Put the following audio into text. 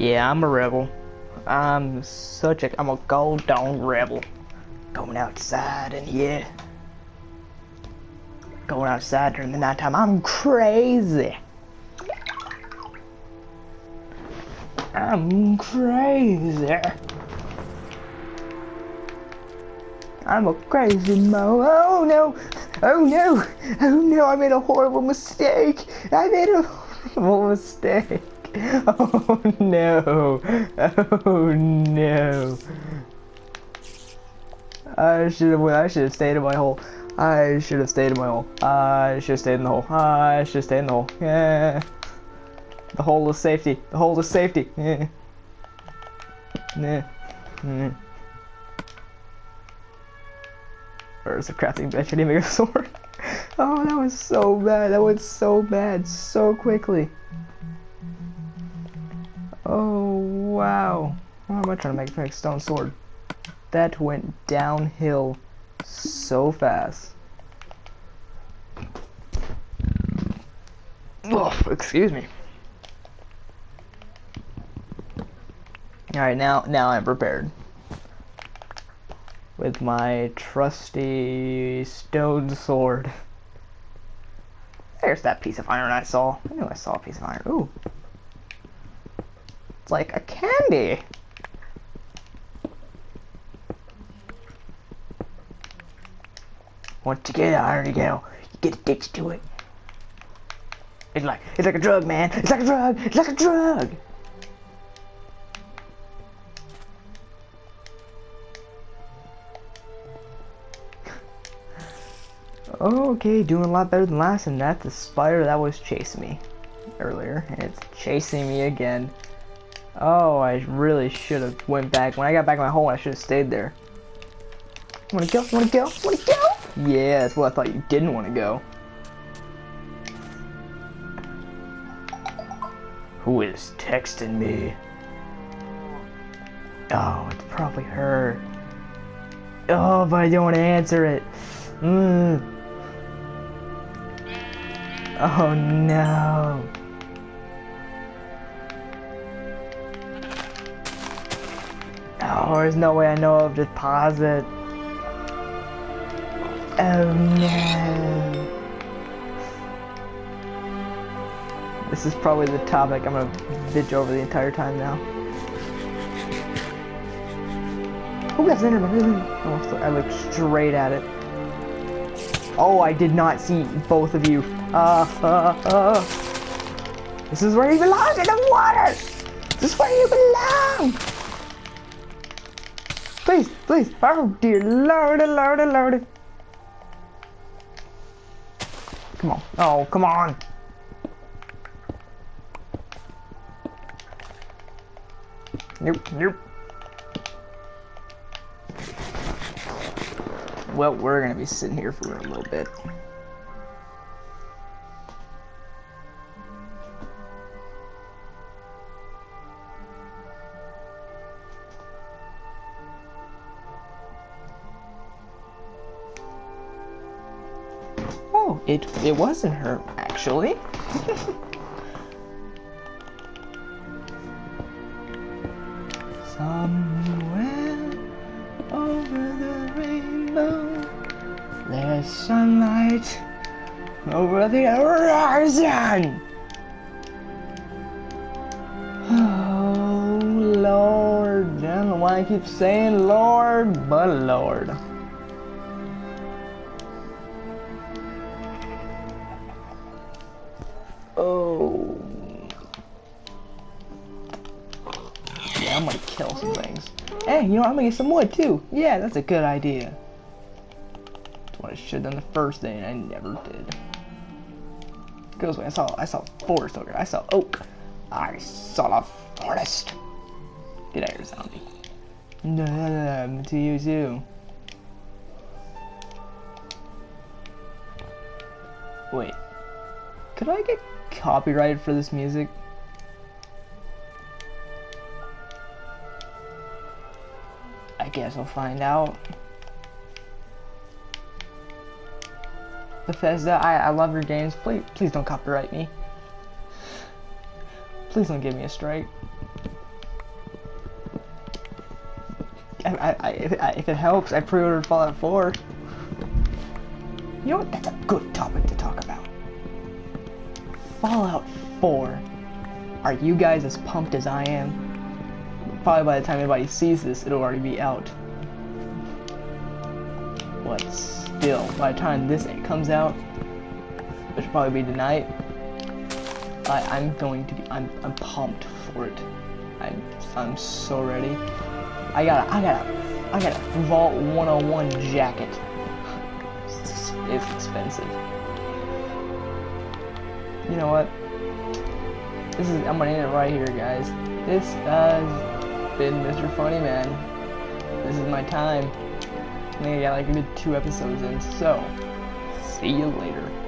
Yeah, I'm a rebel. I'm such a I'm a gold dawn rebel. Going outside in here. Going outside during the nighttime. I'm crazy. I'm crazy. I'm a crazy mo. Oh no! Oh no! Oh no! I made a horrible mistake. I made a horrible mistake. Oh no! Oh no! I should have. I should have stayed in my hole. I should have stayed in my hole. I should have stayed in the hole. I should have stayed in the hole. Yeah. The hole is safety. The hole is safety. Yeah. Yeah. Yeah. Where's the crafting bench? I need to make a sword. Oh, that was so bad. That went so bad so quickly. Oh, wow. How am I trying to make a stone sword? That went downhill so fast. Oh, excuse me. Alright, now now I'm prepared. With my trusty stone sword. There's that piece of iron I saw. I knew I saw a piece of iron. Ooh. Like a candy. Once you get iron, you get, you get addicted to it. It's like it's like a drug, man. It's like a drug. It's like a drug. Okay, doing a lot better than last, and that's the spider that was chasing me earlier, and it's chasing me again. Oh, I really should have went back. When I got back in my hole, I should have stayed there. Wanna go? Wanna go? Wanna go? Yeah, that's what I thought you didn't want to go. Who is texting me? Oh, it's probably her. Oh, but I don't want to answer it. Mm. Oh no. Oh, there's no way I know of. Just pause it. Oh no. This is probably the topic I'm gonna bitch over the entire time now. Oh, that's. Oh, I looked straight at it. Oh, I did not see both of you. Uh, uh, uh. This is where you belong in the water. This is where you belong. Please, please. Oh, dear lord, oh, lord, oh, lord. Come on. Oh, come on. Nope, nope. Well, we're gonna be sitting here for a little bit. Oh, it it wasn't her actually. Somewhere over the rainbow, there's sunlight over the horizon. Oh Lord, I don't know why I keep saying Lord, but Lord. Oh. Yeah, I'm gonna kill some things. Hey, you know, I'm gonna get some wood too. Yeah, that's a good idea. That's what I should have done the first day, and I never did. Goes away. I saw, I saw forest over. I saw oak. I saw a forest. Did I hear a zombie? No, to you too. Wait. Could I get copyrighted for this music? I guess I'll find out. Bethesda, I, I love your games. Please, please don't copyright me. Please don't give me a strike. I, I, if, I, if it helps, I pre-ordered Fallout 4. You know what? That's a good topic to talk about. Fallout 4. Are you guys as pumped as I am? Probably by the time anybody sees this, it'll already be out. But still, by the time this comes out, which will probably be tonight, I, I'm going to be, I'm, I'm pumped for it. I'm, I'm so ready. I got a, I got a, I got a Vault 101 jacket. It's, it's expensive. You know what? This is, I'm gonna end it right here, guys. This has been Mr. Funny Man. This is my time. I think I got like a good two episodes in, so see you later.